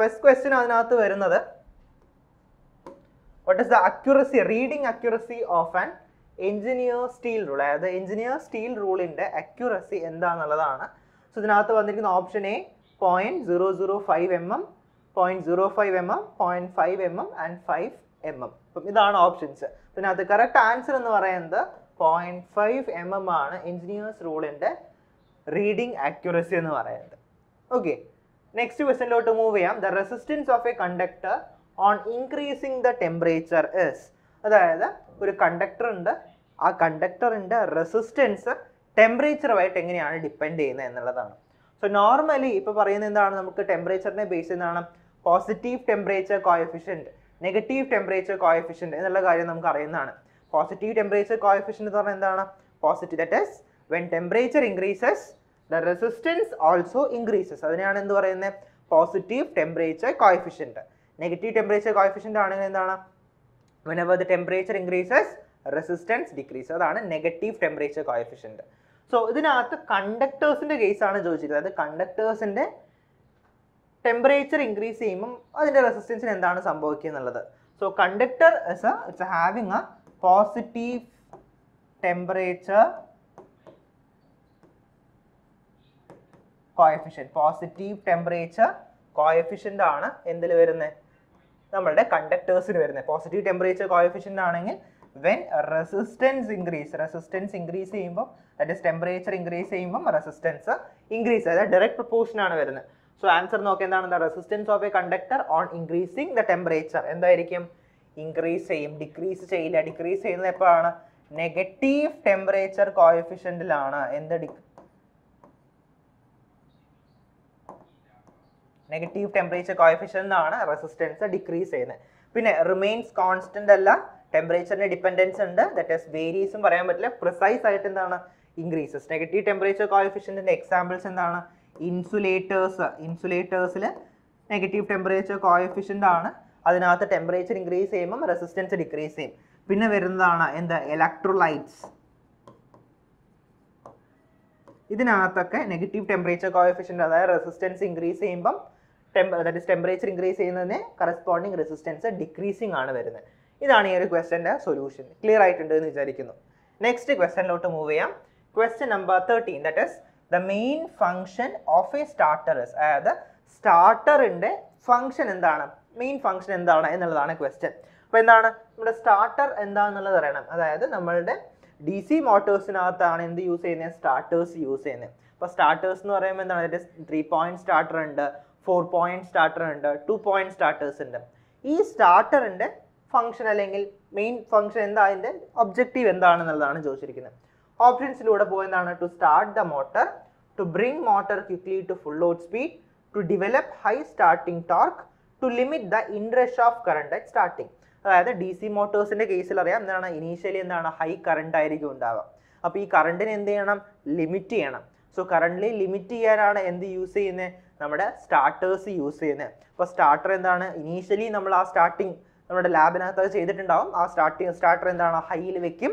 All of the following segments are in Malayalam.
ഫസ്റ്റ് ക്വസ്റ്റ്യൻ അതിനകത്ത് വരുന്നത് what is the accuracy reading accuracy of an engineer steel rule അതായത് എഞ്ചിനീയർ സ്റ്റീൽ റൂളിന്റെ അക്യുറസി എന്താണെന്നുള്ളതാണ് സോ ഇതിനകത്ത് വന്നിരിക്കുന്ന option A point zero zero five M M point zero five M M point five M M and five M M അപ്പം ഇതാണ് ഓപ്ഷൻസ് ഇതിനകത്ത് കറക്റ്റ് ആൻസർ എന്ന് പറയുന്നത് പോയിന്റ് ഫൈവ് എം എം ആണ് എഞ്ചിനീയേഴ്സ് റൂളിന്റെ റീഡിംഗ് ആക്യുറസി എന്ന് പറയുന്നത്. ഓക്കെ നെക്സ്റ്റ് ക്വസ്റ്റ്യനിലോട്ട് മൂവ് ചെയ്യാം. The resistance of a conductor on increasing the temperature is അതായത് ഒരു കണ്ടക്ടർ ഉണ്ട്. ആ കണ്ടക്ടറിന്റെ റെസിസ്റ്റൻസ് ടെമ്പറേച്ചറുമായിട്ട് എങ്ങനെയാണ് ഡിപ്പെൻഡ് ചെയ്യുന്നത് എന്നുള്ളതാണ്. സോ നോർമലി ഇപ്പോൾ പറയുന്നത് എന്താണ്? നമുക്ക് ടെമ്പറേച്ചറിനെ ബേസ് ചെയ്യുന്നതാണ് positive temperature coefficient negative temperature coefficient എന്നുള്ള കാര്യം നമുക്ക് അറിയുന്നതാണ്. പോസിറ്റീവ് ടെമ്പറേച്ചർ കോയഫിഷ്യന്റ് എന്ന് പറഞ്ഞാൽ എന്താണ്? Positive that is when temperature increases the resistance also increases അതിനെയാണ് എന്ത് പറയുന്നത് positive temperature coefficient negative temperature coefficient ആണെങ്കിൽ എന്താണ്? Whenever the temperature increases resistance decrease അതാണ് നെഗറ്റീവ് ടെമ്പറേച്ചർ കോയഫിഷ്യന്റ് സോ ഇതിനകത്ത് കണ്ടക്ടേഴ്സിന്റെ കേസാണ് ചോദിച്ചിരിക്കുന്നത്. അതായത് കണ്ടക്ടേഴ്സിന്റെ ടെമ്പറേച്ചർ ഇൻക്രീസ് ചെയ്യുമ്പം അതിന്റെ റെസിസ്റ്റൻസിന് എന്താണ് സംഭവിക്കുക എന്നുള്ളത്. So conductor is a it's having a positive temperature coefficient positive temperature coefficient ആണ് എന്തിൽ വരുന്നത് നമ്മളുടെ കണ്ടക്ടേഴ്സിന് വരുന്നത് പോസിറ്റീവ് ടെമ്പറേച്ചർ കോയഫിഷ്യന്റ് ആണെങ്കിൽ when resistance increase resistance increase ചെയ്യുമ്പോൾ ദാറ്റ് ഇസ് ടെമ്പറേച്ചർ ഇൻക്രീസ് ചെയ്യുമ്പോൾ റെസിസ്റ്റൻസ് ഇൻക്രീസ് അതായത് ഡയറക്റ്റ് പ്രപ്പോർഷൻ ആണ് വരുന്നത് സോ ആൻസർ നോക്കി എന്താണ്? Resistance of a conductor on increasing the temperature എന്തായിരിക്കും? ഇൻക്രീസ് ചെയ്യും. ഡിക്രീസ് ചെയ്യില്ല. ഡിക്രീസ് ചെയ്യുന്നത് എപ്പോഴാണ്? നെഗറ്റീവ് ടെമ്പറേച്ചർ കോയഫിഷ്യന്റിലാണ് എന്ത് നെഗറ്റീവ് ടെമ്പറേച്ചർ കോയഫിഷ്യൻ ആണ് റെസിസ്റ്റൻസ് ഡിക്രീസ് ചെയ്യുന്നത് പിന്നെ റിമെയിൻസ് കോൺസ്റ്റന്റ് അല്ല ടെമ്പറേച്ചറിന് ഡിപ്പെൻഡൻസ് ഉണ്ട്. ദറ്റ് ഇസ് വേരീസും പറയാൻ പറ്റില്ല. പ്രിസൈസ് ആയിട്ട് എന്താണ്? ഇൻക്രീസസ് നെഗറ്റീവ് ടെമ്പറേച്ചർ കോയഫിഷ്യന്റിന്റെ എക്സാമ്പിൾസ് എന്താണ്? ഇൻസുലേറ്റേഴ്സ് ഇൻസുലേറ്റേഴ്സിൽ നെഗറ്റീവ് ടെമ്പറേച്ചർ കോയഫിഷ്യന്റ് ആണ്. അതിനകത്ത് ടെമ്പറേച്ചർ ഇൻക്രീസ് ചെയ്യുമ്പം റെസിസ്റ്റൻസ് ഡിക്രീസ് ചെയ്യും. പിന്നെ വരുന്നതാണ് എന്താ? ഇലക്ട്രോലൈറ്റ്സ് ഇതിനകത്തൊക്കെ നെഗറ്റീവ് ടെമ്പറേച്ചർ കോയഫിഷ്യന്റ് അതായത് റെസിസ്റ്റൻസ് ഇൻക്രീസ് ചെയ്യുമ്പം ദാറ്റ് ഇസ് ടെമ്പറേച്ചർ ഇൻക്രീസ് ചെയ്യുന്നതിന് കറസ്പോണ്ടിങ് റെസിസ്റ്റൻസ് ഡിക്രീസിങ് ആണ് വരുന്നത്. ഇതാണ് ഈ ഒരു ക്വസ്റ്റന്റെ സൊല്യൂഷൻ ക്ലിയർ ആയിട്ടുണ്ട് എന്ന് വിചാരിക്കുന്നു. നെക്സ്റ്റ് ക്വസ്റ്റനിലോട്ട് മൂവ് ചെയ്യാം. Question number thirteen that is the main function of a starter is അതായത് സ്റ്റാർട്ടറിന്റെ ഫങ്ഷൻ എന്താണ്? മെയിൻ ഫങ്ഷൻ എന്താണ് എന്നുള്ളതാണ് ക്വസ്റ്റ്യൻ അപ്പോൾ എന്താണ്? നമ്മുടെ സ്റ്റാർട്ടർ എന്താണെന്നുള്ളത് അറിയണം. അതായത് നമ്മളുടെ ഡി സി മോട്ടോഴ്സിനകത്താണ് എന്ത് യൂസ് ചെയ്യുന്നത്? സ്റ്റാർട്ടേഴ്സ് യൂസ് ചെയ്യുന്നത്. അപ്പോൾ സ്റ്റാർട്ടേഴ്സ് എന്ന് പറയുമ്പോൾ എന്താണ്? ത്രീ പോയിന്റ് സ്റ്റാർട്ടർ ഉണ്ട്. ഫോർ പോയിന്റ് സ്റ്റാർട്ടർ ഉണ്ട് ടു പോയിന്റ് സ്റ്റാർട്ടേഴ്സ് ഉണ്ട്. ഈ സ്റ്റാർട്ടറിന്റെ ഫംഗ്ഷൻ അല്ലെങ്കിൽ മെയിൻ ഫംഗ്ഷൻ എന്താ? അതിന്റെ ഒബ്ജക്റ്റീവ് എന്താണെന്നുള്ളതാണ് ചോദിച്ചിരിക്കുന്നത്. ഓപ്ഷൻസിലൂടെ പോയെന്താണ്? To start the motor to bring motor quickly to full load speed to develop high starting torque to limit the inrush of current at starting അതായത് ഡി സി മോട്ടോഴ്സിന്റെ കേസിൽ അറിയാം എന്താണ്? ഇനീഷ്യലി എന്താണ്? ഹൈ കറണ്ട് ആയിരിക്കും ഉണ്ടാവുക. അപ്പോൾ ഈ കറണ്ടിനെ എന്ത് ചെയ്യണം? ലിമിറ്റ് ചെയ്യണം. സോ കറണ്ട്ലി ലിമിറ്റ് ചെയ്യാനാണ് എന്ത് യൂസ് ചെയ്യുന്നത്? നമ്മുടെ സ്റ്റാർട്ടേഴ്സ് യൂസ് ചെയ്യുന്നത് അപ്പോൾ സ്റ്റാർട്ടർ എന്താണ്? ഇനീഷ്യലി നമ്മൾ ആ സ്റ്റാർട്ടിങ് നമ്മുടെ ലാബിനകത്ത് അത് ചെയ്തിട്ടുണ്ടാവും. ആ സ്റ്റാർട്ടിങ് സ്റ്റാർട്ടർ എന്താണ്? ഹൈയിൽ വെക്കും.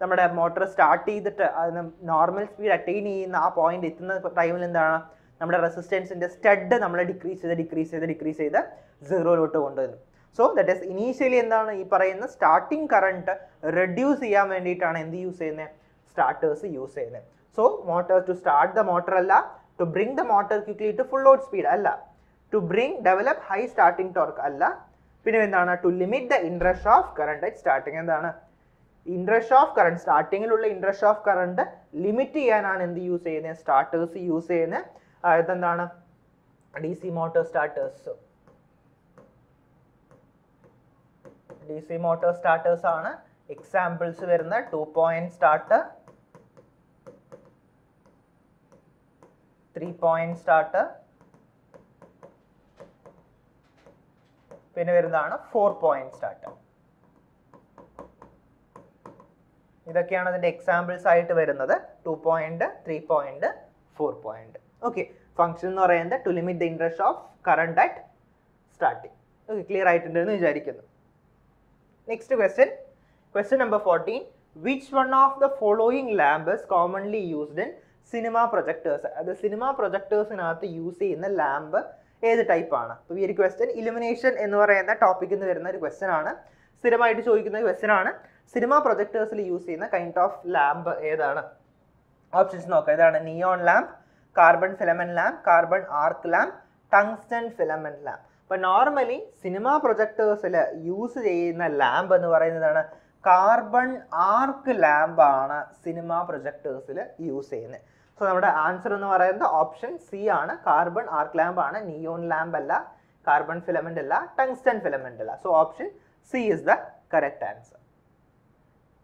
നമ്മുടെ മോട്ടോർ സ്റ്റാർട്ട് ചെയ്തിട്ട് അതിന് നോർമൽ സ്പീഡ് അറ്റൈൻ ചെയ്യുന്ന ആ പോയിന്റ് എത്തുന്ന ടൈമിൽ എന്താണ്? നമ്മുടെ റെസിസ്റ്റൻസിന്റെ സ്റ്റഡ് നമ്മൾ ഡിക്രീസ് ചെയ്ത് ഡിക്രീസ് ചെയ്ത് ഡിക്രീസ് ചെയ്ത് സീറോയിലോട്ട് കൊണ്ടുവരും. സോ ദറ്റ് ഈസ് ഇനീഷ്യലി എന്താണ് ഈ പറയുന്ന സ്റ്റാർട്ടിങ് കറണ്ട് റെഡ്യൂസ് ചെയ്യാൻ വേണ്ടിയിട്ടാണ് എന്ത് യൂസ് ചെയ്യുന്നത് സ്റ്റാർട്ടേഴ്സ് യൂസ് ചെയ്യുന്നത് so motor to start the motor അല്ല. To bring the motor quickly to full load speed അല്ല. To bring develop high starting torque അല്ല. പിന്നെ എന്താണ്? To limit the inrush of current at starting എന്താണ്? ഇൻട്രസ്റ്റ് ഓഫ് കറണ്ട് സ്റ്റാർട്ടിങ്ങിലുള്ള ഇൻട്രസ്റ്റ് ഓഫ് കറണ്ട് ലിമിറ്റ് ചെയ്യാനാണ് എന്ത് യൂസ് ചെയ്യുന്നത് സ്റ്റാർട്ടേഴ്സ് യൂസ് ചെയ്യുന്നത് അതായത് എന്താണ്? D C motor starters D C motor starters ആണ്. എക്സാമ്പിൾസ് വരുന്ന two point starter point start പിന്നെ വരുന്നതാണ് ഫോർ പോയിന്റ് സ്റ്റാർട്ട് ഇതൊക്കെയാണ് അതിന്റെ എക്സാമ്പിൾസ് ആയിട്ട് വരുന്നത്. Two point three point four point okay function എന്ന് പറയുന്നത് to limit the inrush of current at starting okay clear ആയിട്ടുണ്ട് എന്ന് വിചാരിക്കുന്നു. Next question question number fourteen which one of the following lamp is commonly used in cinema projectors അത് സിനിമ പ്രൊജക്ടേഴ്സിനകത്ത് യൂസ് ചെയ്യുന്ന ലാമ്പ് ഏത് ടൈപ്പാണ് അപ്പോൾ ഈ ഒരു ക്വസ്റ്റ്യൻ ഇലുമിനേഷൻ എന്ന് പറയുന്ന ടോപ്പിക്കിൽ നിന്ന് വരുന്ന ഒരു ക്വസ്റ്റ്യൻ ആണ്. സ്ഥിരമായിട്ട് ചോദിക്കുന്ന ക്വസ്റ്റ്യൻ ആണ്. സിനിമ പ്രൊജക്ടേഴ്സിൽ യൂസ് ചെയ്യുന്ന കൈൻഡ് ഓഫ് ലാമ്പ് ഏതാണ്? ഓപ്ഷൻസ് നോക്കാം. ഇതാണ് neon lamp carbon filament lamp carbon arc lamp tungsten filament lamp അപ്പോൾ നോർമലി സിനിമ പ്രൊജക്ടേഴ്സിൽ യൂസ് ചെയ്യുന്ന ലാമ്പ് എന്ന് പറയുന്നതാണ് കാർബൺ ആർക്ക് ലാമ്പാണ് സിനിമ പ്രൊജക്ടേഴ്സിൽ യൂസ് ചെയ്യുന്നത്. സോ നമ്മുടെ ആൻസർ എന്ന് പറയുന്നത് ഓപ്ഷൻ സി ആണ്. കാർബൺ ആർക്ക് ലാമ്പ് ആണ്. നിയോൺ ലാമ്പ് അല്ല. കാർബൺ ഫിലമെന്റ് അല്ല. ടങ്സ്റ്റൺ ഫിലമെന്റ് അല്ല. So option C is the correct answer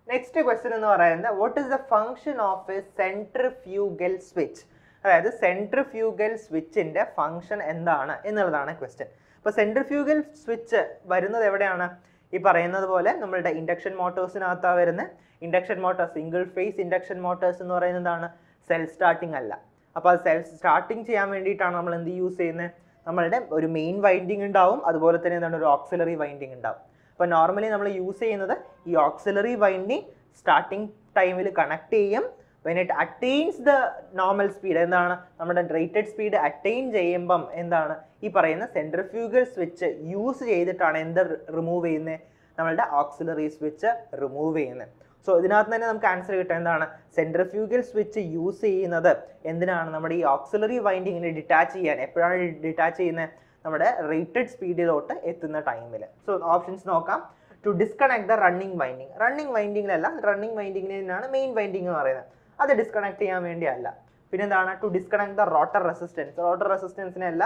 next question എന്ന് പറയുന്നത് what is the function of a centrifugal switch അതായത് സെൻട്രിഫ്യൂഗൽ സ്വിച്ചിന്റെ ഫംഗ്ഷൻ എന്താണ് എന്നുള്ളതാണ് ക്വസ്റ്റ്യൻ അപ്പോൾ സെൻട്രിഫ്യൂഗൽ സ്വിച്ച് വരുന്നത് എവിടെയാണ്? ഈ പറയുന്നത് പോലെ നമ്മളുടെ ഇൻഡക്ഷൻ മോട്ടോഴ്സിനകത്താണ് വരുന്നത്. Induction motor single phase induction motors എന്ന് പറയുന്നതാണ് സെൽഫ് സ്റ്റാർട്ടിംഗ് അല്ല. അപ്പോൾ അത് സെൽഫ് സ്റ്റാർട്ടിംഗ് ചെയ്യാൻ വേണ്ടിയിട്ടാണ് നമ്മൾ എന്ത് യൂസ് ചെയ്യുന്നത് നമ്മളുടെ ഒരു മെയിൻ വൈൻഡിങ് ഉണ്ടാവും അതുപോലെ തന്നെ എന്താണ് ഒരു ഓക്സിലറി വൈൻഡിങ് ഉണ്ടാവും. അപ്പോൾ നോർമലി നമ്മൾ യൂസ് ചെയ്യുന്നത് ഈ ഓക്സിലറി വൈൻഡിങ് സ്റ്റാർട്ടിംഗ് ടൈമിൽ കണക്ട് ചെയ്യും. When it attains the normal speed എന്താണ്? നമ്മുടെ റേറ്റഡ് സ്പീഡ് അറ്റെയിൻ ചെയ്യുമ്പം എന്താണ്? ഈ പറയുന്ന സെൻട്രിഫ്യൂഗൽ സ്വിച്ച് യൂസ് ചെയ്തിട്ടാണ് എന്ത് റിമൂവ് ചെയ്യുന്നത് നമ്മളുടെ ഓക്സിലറി സ്വിച്ച് റിമൂവ് ചെയ്യുന്നത് സോ ഇതിനകത്ത് തന്നെ നമുക്ക് ആൻസർ കിട്ടുക. എന്താണ്? സെൻട്രിഫ്യൂഗൽ സ്വിച്ച് യൂസ് ചെയ്യുന്നത്. എന്തിനാണ്? നമ്മുടെ ഈ ഓക്സിലറി വൈൻഡിങ്ങിനെ ഡിറ്റാച്ച് ചെയ്യാൻ. എപ്പോഴാണ് ഡിറ്റാച്ച് ചെയ്യുന്നത്? നമ്മുടെ റേറ്റഡ് സ്പീഡിലോട്ട് എത്തുന്ന ടൈമിൽ സോ ഓപ്ഷൻസ് നോക്കാം. To disconnect the running winding running വൈൻഡിങ്ങിലല്ല running വൈൻഡിങ്ങിന് തന്നെയാണ് മെയിൻ വൈൻഡിങ് എന്ന് പറയുന്നത്. അത് ഡിസ്കണക്ട് ചെയ്യാൻ വേണ്ടിയല്ല. പിന്നെന്താണ്? To disconnect the rotor resistance rotor റെസിസ്റ്റൻസിനല്ല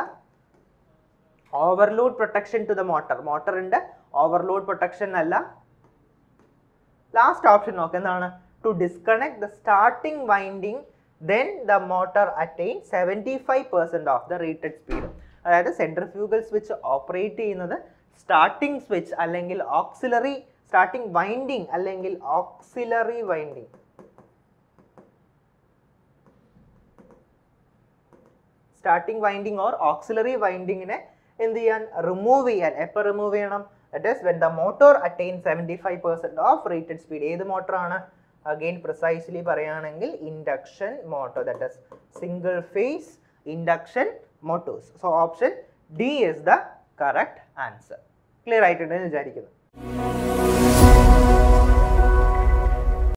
overload protection to the motor മോട്ടറിന്റെ overload protection അല്ല ലാസ്റ്റ് ഓപ്ഷൻ നോക്കുക എന്താണ്? To disconnect the starting winding then the motor attain seventy five percent of the rated speed അതായത് സെൻട്രിഫ്യൂഗൽ സ്വിച്ച് ഓപ്പറേറ്റ് ചെയ്യുന്നത് സ്റ്റാർട്ടിംഗ് സ്വിച്ച് അല്ലെങ്കിൽ ഓക്സിലറി സ്റ്റാർട്ടിംഗ് വൈൻഡിങ് അല്ലെങ്കിൽ auxiliary winding starting winding or auxiliary വൈൻഡിങ്ങിനെ എന്ത് ചെയ്യാൻ? റിമൂവ് ചെയ്യാൻ. എപ്പോൾ റിമൂവ് ചെയ്യണം? That is when the motor attain seventy five percent of rated speed ഏത് മോട്ടറാണ് അഗെയിൻ പ്രിസൈസ്ലി പറയുകയാണെങ്കിൽ induction motor that is single phase induction motors so option D is the correct answer clear ആയിട്ടുണ്ടെന്ന് വിചാരിക്കുന്നു.